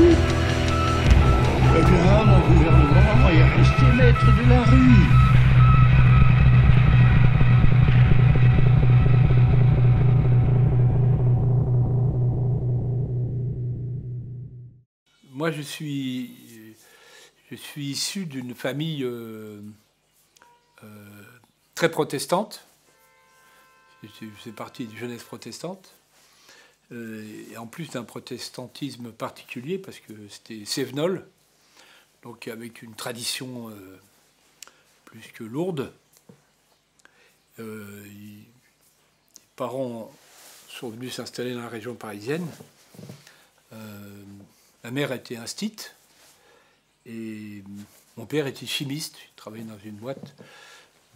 rue, eh bien, mon gouvernement est resté maître de la rue. Moi, je suis, je suis issu d'une famille euh, euh, très protestante. Je fais partie d'une jeunesse protestante. Euh, et en plus d'un protestantisme particulier, parce que c'était Sévenol, donc avec une tradition plus que lourde. les parents sont venus s'installer dans la région parisienne. Ma mère était instite et mon père était chimiste. Il travaillait dans une boîte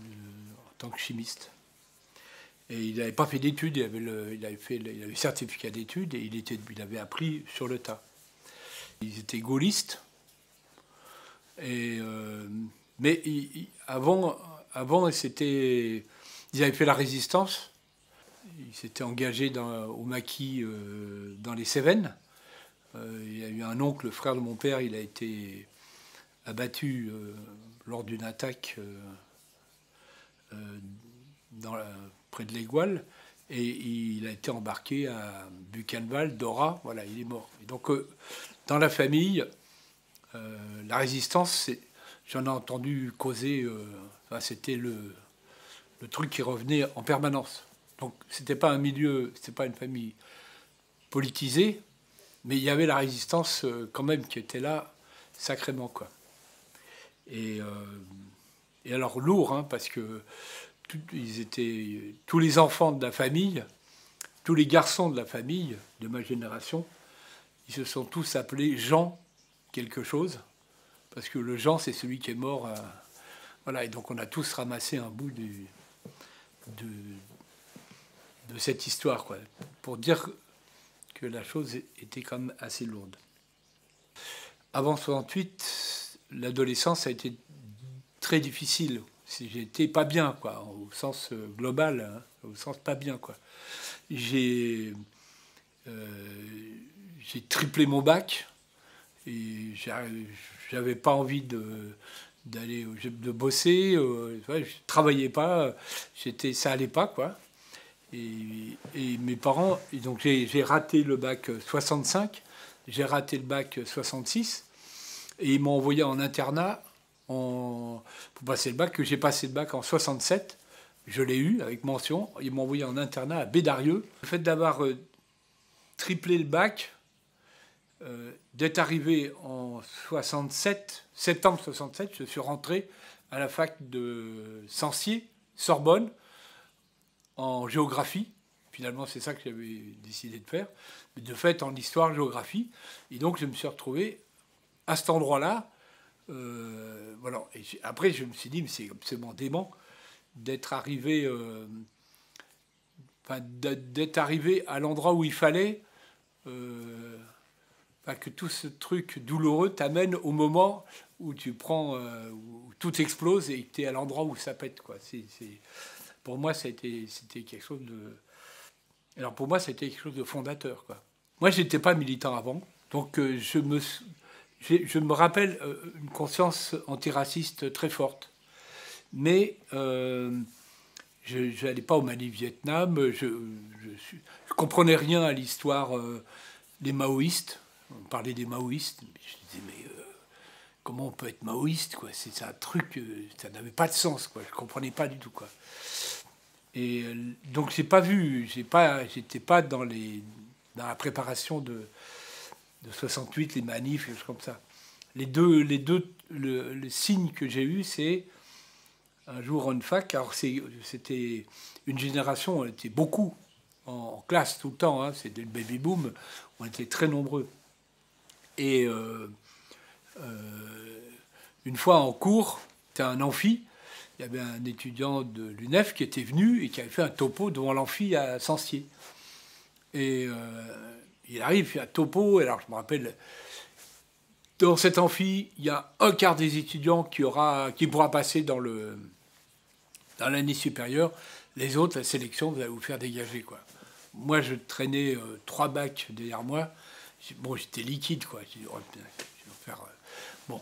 euh, en tant que chimiste. Et il n'avait pas fait d'études, il, avait il avait fait il avait certificat d'études et il, était, il avait appris sur le tas. Ils étaient gaullistes. Et, euh, mais avant, avant c'était, ils avaient fait la résistance. Ils s'étaient engagés dans, au maquis euh, dans les Cévennes. Euh, il y a eu un oncle, le frère de mon père, il a été abattu lors d'une attaque euh, près de l'Égoile et il a été embarqué à Buchenwald, Dora, voilà, il est mort. Donc, dans la famille, la résistance, j'en ai entendu causer, c'était le, truc qui revenait en permanence. Donc, c'était pas un milieu, c'était pas une famille politisée, mais il y avait la résistance euh, quand même qui était là sacrément quoi. Et, euh, et alors lourd hein, parce que ils étaient tous les enfants de la famille, tous les garçons de la famille de ma génération, ils se sont tous appelés Jean quelque chose parce que le Jean c'est celui qui est mort. voilà et donc on a tous ramassé un bout de, de cette histoire quoi pour dire que la chose était quand même assez lourde. Avant 68, l'adolescence a été très difficile. J'étais pas bien, quoi, au sens euh, global, hein, au sens pas bien, quoi. J'ai euh, triplé mon bac et j'avais pas envie de d'aller de bosser, euh, je travaillais pas, j'étais ça allait pas quoi. Et, mes parents, donc j'ai raté le bac 65, j'ai raté le bac 66, et ils m'ont envoyé en internat pour passer le bac, que j'ai passé le bac en 67. Je l'ai eu avec mention. Ils m'ont envoyé en internat à Bédarieux. Le fait d'avoir euh, triplé le bac, euh, d'être arrivé en 67, septembre 67, je suis rentré à la fac de Sancier, Sorbonne, en géographie. Finalement, c'est ça que j'avais décidé de faire. Mais de fait, en histoire, géographie. Et donc, je me suis retrouvé à cet endroit-là. Euh, voilà. Et après, je me suis dit, mais c'est absolument dément d'être arrivé, euh, d'être arrivé à l'endroit où il fallait. Euh, que tout ce truc douloureux t'amène au moment où tu prends, où tout explose et que tu es à l'endroit où ça pète. Quoi. C'est, pour moi, c'était quelque chose de. Alors pour moi, c'était quelque chose de fondateur. Quoi. Moi, je n'étais pas militant avant, donc je, me, je me rappelle euh, une conscience antiraciste très forte. Mais euh, je n'allais pas au Mali Vietnam, je ne comprenais rien à l'histoire des maoïstes. On parlait des maoïstes, je disais, mais comment on peut être maoïste quoi? C'est un truc, ça n'avait pas de sens, quoi. Je comprenais pas du tout, quoi. Et euh, donc j'ai pas vu, j'ai pas, j'étais pas les dans la préparation de, de 68, les manifs, choses comme ça. Les deux, les deux, le, signe que j'ai eu, c'est un jour en fac. Alors c'était une génération, on était beaucoup en, classe tout le temps. Hein, c'était le baby boom, on était très nombreux. Et euh, euh, une fois en cours, as un amphi il y avait un étudiant de l'UNEF qui était venu et qui avait fait un topo devant l'amphi à Sancier. Et euh, il arrive, il fait un topo, alors je me rappelle, dans cet amphi, il y a un quart des étudiants qui, pourra passer dans, l'année supérieure. Les autres, la sélection, vous allez vous faire dégager. Quoi. Moi, je traînais euh, trois bacs derrière moi. Bon, j'étais liquide, quoi. J'ai dit, oh, faire, euh, bon,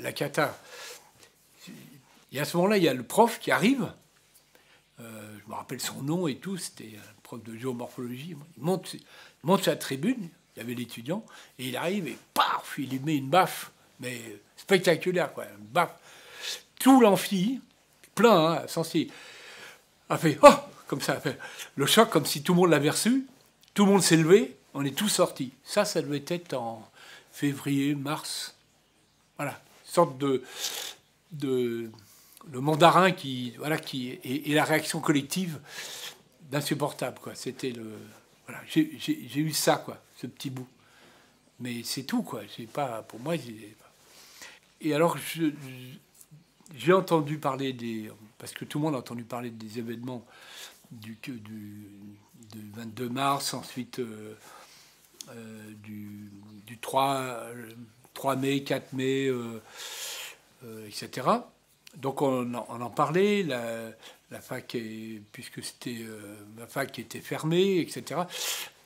la, cata. Et à ce moment-là, il y a le prof qui arrive. Euh, je me rappelle son nom et tout. C'était un prof de géomorphologie. Il monte, monte sa tribune. Il y avait l'étudiant. Et il arrive et paf, il lui met une baffe. Mais spectaculaire, quoi. Une baffe. Tout l'amphi, plein, hein, a fait Oh Comme ça, le choc, comme si tout le monde l'avait reçu. Tout le monde s'est levé. On est tous sortis. Ça, ça devait être en février, mars. Voilà. Sorte de. de le mandarin qui. Voilà, qui. Et, la réaction collective d'insupportable, quoi. C'était le. J'ai eu ça, quoi, ce petit bout. Mais c'est tout, quoi. Pas. Pour moi, et alors, j'ai entendu parler des. Parce que tout le monde a entendu parler des événements du, du, 22 mars, ensuite euh, euh, du, 3, 3 mai, 4 mai, euh, etc. Donc on, en parlait, la, la fac, est, puisque c'était ma fac qui était fermée, etc.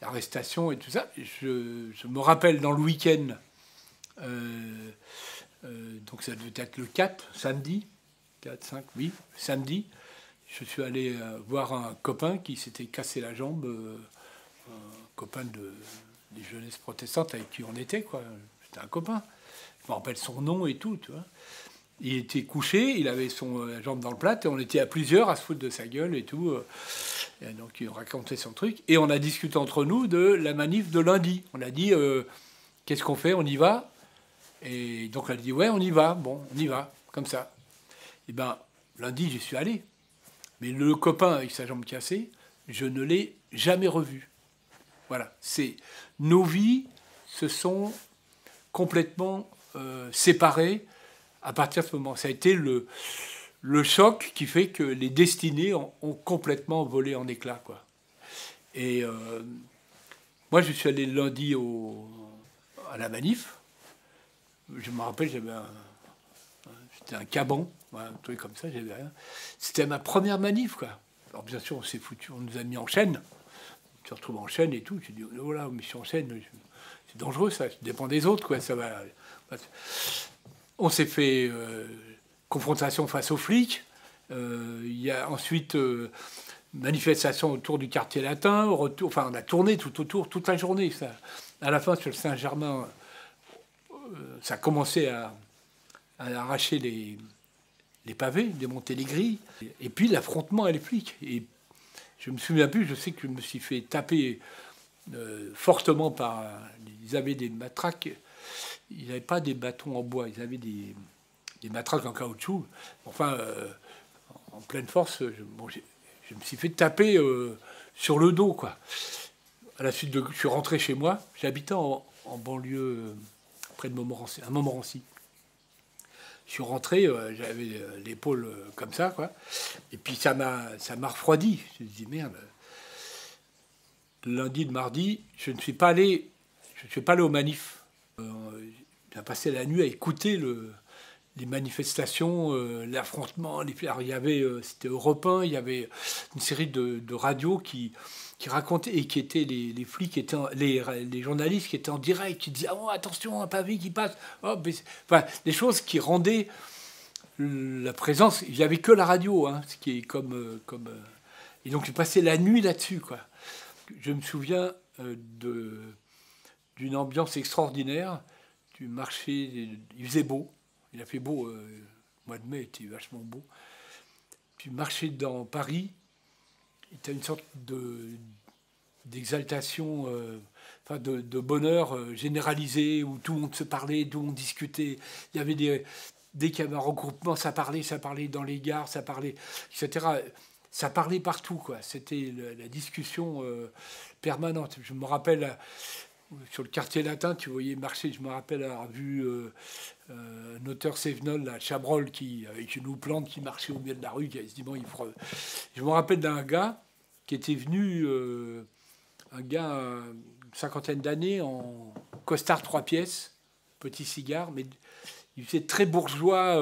L'arrestation et tout ça. Je, me rappelle dans le week-end euh, donc ça devait être le 4, samedi, 4, 5, oui, samedi. Je suis allé euh, voir un copain qui s'était cassé la jambe, euh, un copain de, des jeunesses protestantes avec qui on était, quoi. C'était un copain. Je me rappelle son nom et tout. Il était couché, il avait son jambe dans le plat, et on était à plusieurs à se foutre de sa gueule et tout. Et donc il racontait son truc. Et on a discuté entre nous de la manif de lundi. On a dit, qu'est-ce qu'on fait? On y va? Et donc elle dit ouais, on y va, bon, on y va, comme ça. Et ben lundi, j'y suis allé. Mais le copain avec sa jambe cassée, je ne l'ai jamais revu. Voilà, c'est nos vies se sont complètement euh, séparées à partir de ce moment. Ça a été le, choc qui fait que les destinées ont, complètement volé en éclats. Quoi. Et euh, moi, je suis allé lundi à la manif je me rappelle, j'avais un. C'était un caban, un truc comme ça, j'avais rien. C'était ma première manif, quoi. Alors, bien sûr, on s'est foutu, on nous a mis en chaîne. Tu te retrouves en chaîne et tout. Tu dis, oh là, mais je suis en chaîne, c'est dangereux, ça, ça dépend des autres, quoi. Ça va. On s'est fait euh, confrontation face aux flics. Euh, il y a ensuite euh, manifestation autour du quartier latin, enfin on a tourné tout autour, toute la journée. À la fin, sur le Saint-Germain, ça a commencé à, arracher les, pavés, démonter les grilles, et puis l'affrontement à les flics. Et je me souviens plus, je sais que je me suis fait taper fortement par. Ils avaient des matraques, ils n'avaient pas des bâtons en bois, ils avaient des, matraques en caoutchouc. Enfin, euh, en pleine force, je, me suis fait taper sur le dos. À la suite de, je suis rentré chez moi. J'habitais en banlieue près de Montmorency. Je suis rentré, euh, j'avais euh, l'épaule euh, comme ça, quoi. Et puis ça m'a, ça refroidi. Je me dit merde. Lundi, de mardi, je ne suis pas allé, je ne suis pas allé aux manifs. j'ai passé la nuit à écouter le, les manifestations, l'affrontement. Les, il y avait, c'était européen, il y avait une série de, radios qui racontait et qui étaient les, flics, étaient les, journalistes qui étaient en direct, qui disaient oh, attention, un pavé qui passe. Oh, enfin, des choses qui rendaient la présence. Il n'y avait que la radio, hein, ce qui est comme. Euh, euh, et donc, j'ai passé la nuit là-dessus. Je me souviens euh, de, d'une ambiance extraordinaire, du marché. Il faisait beau. Il a fait beau. le mois de mai était vachement beau. Puis, marché dans Paris tu as une sorte de, d'exaltation, euh, enfin de, bonheur euh, généralisé, où tout le monde se parlait, tout le monde discutait. Il y avait des, dès qu'il y avait un regroupement, ça parlait, ça parlait dans les gares, ça parlait, etc. Ça parlait partout, quoi. C'était la, discussion euh, permanente. Je me rappelle sur le quartier latin, tu voyais marcher, je me rappelle avoir vu euh, euh, un auteur Sévenol, la Chabrol, qui, avec une plante qui marchait au milieu de la rue, qui dit, bon, Je me rappelle d'un gars qui était venu, euh, un gars, une cinquantaine d'années, en costard trois pièces, petit cigare, mais il était très bourgeois,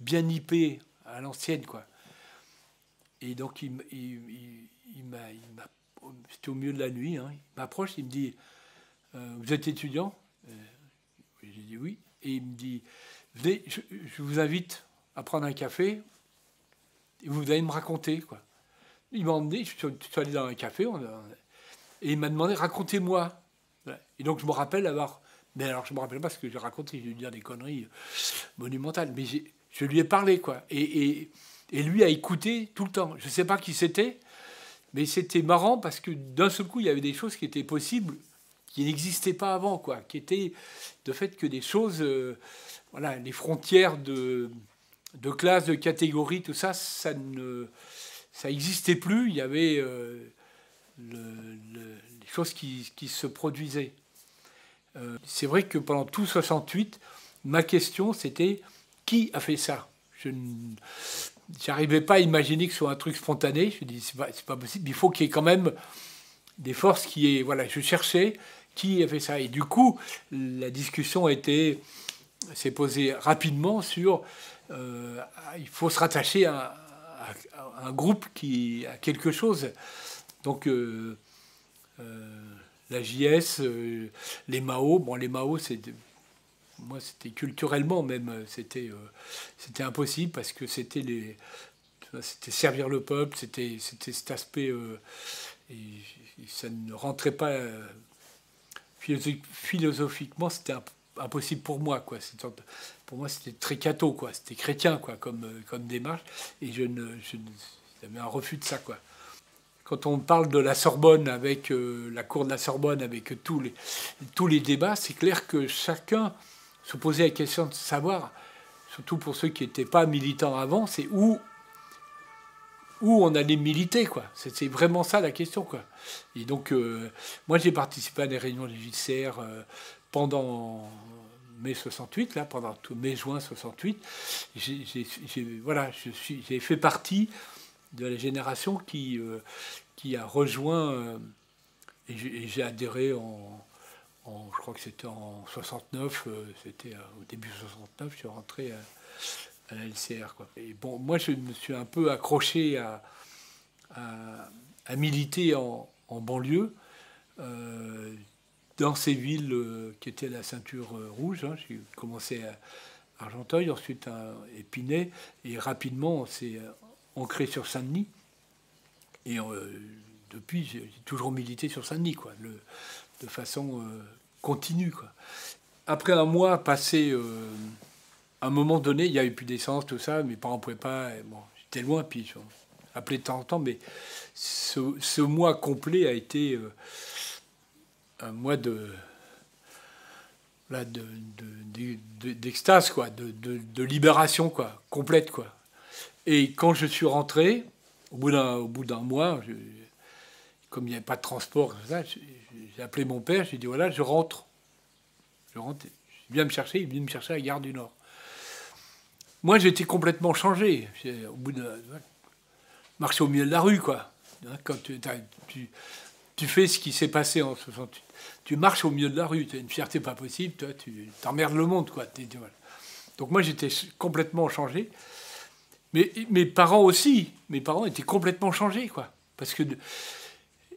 bien nippé, à l'ancienne, quoi. Et donc, il, il, m'a... C'était au milieu de la nuit, hein, il m'approche, il me dit... Euh, vous êtes étudiant euh, J'ai dit oui. Et il me dit, venez, je, vous invite à prendre un café et vous allez me raconter. Quoi. Il m'a emmené, je suis allé dans un café et il m'a demandé racontez-moi. Et donc je me rappelle avoir. Mais alors je me rappelle pas ce que j'ai raconté, je vais dire des conneries monumentales, mais je lui ai parlé, quoi. Et, et, lui a écouté tout le temps. Je ne sais pas qui c'était, mais c'était marrant parce que d'un seul coup, il y avait des choses qui étaient possibles qui n'existaient pas avant, quoi. Qui étaient de fait que des choses. Euh, voilà, les frontières de, de classe, de catégorie, tout ça, ça ne ça n'existait plus. Il y avait euh, le, les choses qui, qui se produisaient. Euh, c'est vrai que pendant tout 68, ma question c'était qui a fait ça? Je n'arrivais pas à imaginer que ce soit un truc spontané. Je dis c'est pas, pas possible. Il faut qu'il y ait quand même des forces qui est voilà. Je cherchais qui a fait ça et du coup la discussion été s'est posée rapidement sur euh, il faut se rattacher à, un groupe qui a quelque chose. Donc euh, euh, la JS, les Mao, bon les Mao c'est moi c'était culturellement même c'était c'était impossible parce que c'était les c'était servir le peuple, c'était c'était cet aspect et, ça ne rentrait pas philosophiquement c'était impossible pour moi, quoi. Pour moi, c'était très catho, quoi. C'était chrétien, quoi, comme, euh, comme démarche. Et je ne, j'avais un refus de ça, quoi. Quand on parle de la Sorbonne avec euh, la cour de la Sorbonne, avec tous les, tous les débats, c'est clair que chacun se posait la question de savoir, surtout pour ceux qui n'étaient pas militants avant, c'est où où on allait militer, quoi. C'est vraiment ça la question, quoi. Et donc, euh, moi, j'ai participé à des réunions du JCR pendant mai 68, là, pendant tout mai-juin 68, j'ai, voilà, j'ai fait partie de la génération qui, euh, qui a rejoint, euh, et, j'ai, adhéré en, en, je crois que c'était en 69, euh, c'était au début 69, je suis rentré à, la LCR. Quoi. Et bon, moi, je me suis un peu accroché à, à, militer en, en banlieue dans ces villes euh, qui étaient la ceinture euh, rouge. Hein, j'ai commencé à Argenteuil, ensuite à Épinay, et rapidement on s'est euh, ancré sur Saint-Denis. Et depuis, j'ai toujours milité sur Saint-Denis, quoi, de façon continue. Après un mois passé, à un moment donné, il y a eu plus d'essence, tout ça, mes parents ne pouvaient pas. Bon, j'étais loin, puis je appelé de temps en temps, mais ce, mois complet a été un mois de d'extase quoi, de, libération quoi, complète quoi. Et quand je suis rentré, au bout d'un au bout d'un mois, comme il n'y avait pas de transport, j'ai appelé mon père, j'ai dit voilà, je rentre, je rentre, il vient me chercher, il vient me chercher à la gare du Nord. Moi, j'étais complètement changé. Au bout de marcher au milieu de la rue quoi. Quand tu, fais ce qui s'est passé en 68 tu marches au milieu de la rue, tu as une fierté pas possible, toi, tu t'emmerdes le monde, quoi. Donc moi, j'étais complètement changé. Mais mes parents aussi, mes parents étaient complètement changés, quoi. Parce que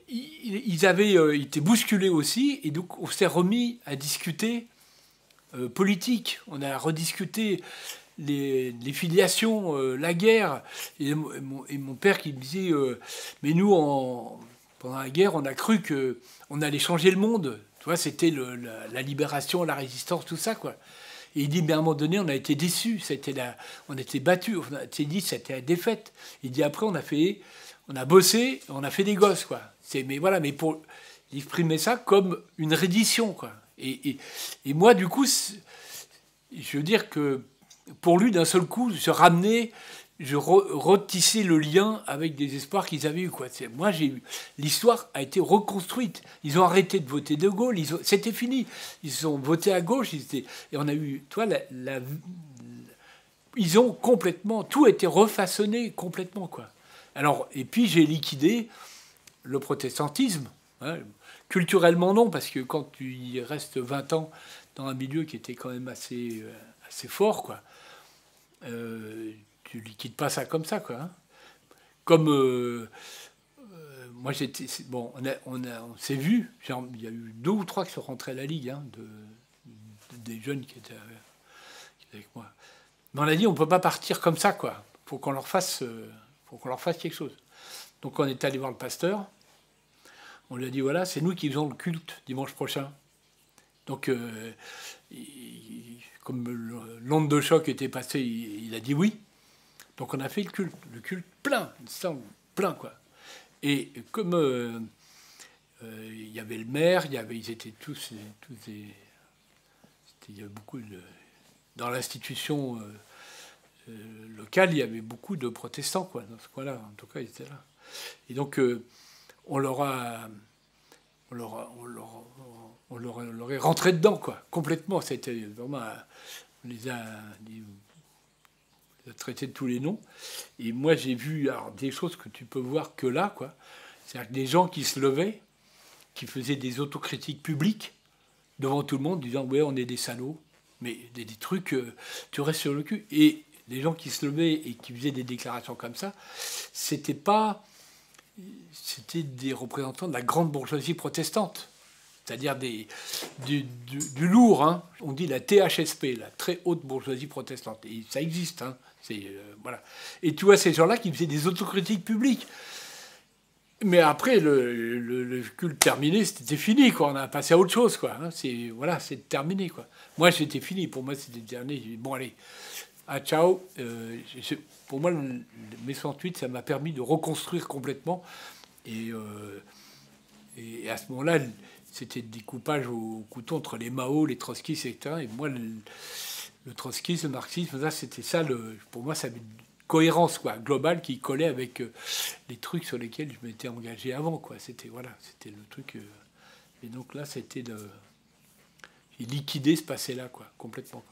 ils avaient euh, été bousculés aussi, et donc on s'est remis à discuter euh, politique. On a rediscuté les, filiations, euh, la guerre. Et mon, père qui me disait, mais nous, en, pendant la guerre, on a cru que on allait changer le monde. Tu vois, c'était la, libération, la résistance, tout ça, quoi. Et il dit, mais à un moment donné, on a été déçus, c'était la, on était battus, on s'est dit, c'était la défaite. Il dit, après, on a fait, on a bossé, on a fait des gosses, quoi. C'est, mais voilà, mais pour exprimer ça comme une reddition, quoi. Et moi, du coup, je veux dire que pour lui, d'un seul coup, se ramener je retissais le lien avec des espoirs qu'ils avaient eu. Quoi. Moi, j'ai eu. L'histoire a été reconstruite. Ils ont arrêté de voter De Gaulle. C'était fini. Ils ont voté à gauche. Ils et on a eu. Toi, ils ont complètement. Tout a été refaçonné complètement. Quoi. Alors, et puis, j'ai liquidé le protestantisme. Hein. Culturellement, non, parce que quand tu y restes 20 ans dans un milieu qui était quand même assez, euh, assez fort, quoi. Euh, tu liquides pas ça comme ça, quoi. Hein. Comme euh, euh, moi, j'étais. Bon, on, a, on, a, on s'est vu. Il y a eu deux ou trois qui sont rentrés à la Ligue, hein, de, des jeunes qui étaient, avec moi. Mais on a dit, on peut pas partir comme ça, quoi. Faut qu'on leur fasse, faut qu'on leur fasse quelque chose. Donc on est allé voir le pasteur. On lui a dit voilà, c'est nous qui faisons le culte dimanche prochain. Donc, euh, comme l'onde de choc était passée, il, a dit oui. Donc on a fait le culte, le culte plein, plein quoi. Et comme euh, euh, il y avait le maire, il y avait, ils étaient tous, tous des, il y avait beaucoup de, dans l'institution locale, il y avait beaucoup de protestants quoi dans ce coin-là. En tout cas, ils étaient là. Et donc, euh, on leur a. On leur, on leur, on est rentré dedans, quoi, complètement. C'était vraiment. On les a, traités de tous les noms. Et moi, j'ai vu des choses que tu peux voir que là, quoi. C'est-à-dire des gens qui se levaient, qui faisaient des autocritiques publiques devant tout le monde, disant Ouais, on est des salauds. Mais des, trucs, euh, tu restes sur le cul. Et les gens qui se levaient et qui faisaient des déclarations comme ça, c'était pas c'était des représentants de la grande bourgeoisie protestante, c'est-à-dire des, du, lourd. Hein. On dit la THSP, la très haute bourgeoisie protestante. Et ça existe. Hein. Euh, voilà. Et tu vois ces gens-là qui faisaient des autocritiques publiques. Mais après, le, culte terminé, c'était fini, quoi. On a passé à autre chose, quoi. Hein. C'est, voilà, c'est terminé, quoi. Moi, c'était fini. Pour moi, c'était terminé. Bon, allez, à ciao. Euh, pour moi, le, mai 68, ça m'a permis de reconstruire complètement. Et, euh, et à ce moment-là, c'était des coupages au couteau entre les Mao, les trotskistes, etc. Et moi, le, le le marxisme, ça, c'était ça, le, pour moi, ça avait une cohérence quoi, globale qui collait avec euh, les trucs sur lesquels je m'étais engagé avant. C'était, voilà, le truc. et donc là, c'était de. J'ai liquidé ce passé-là, quoi, complètement.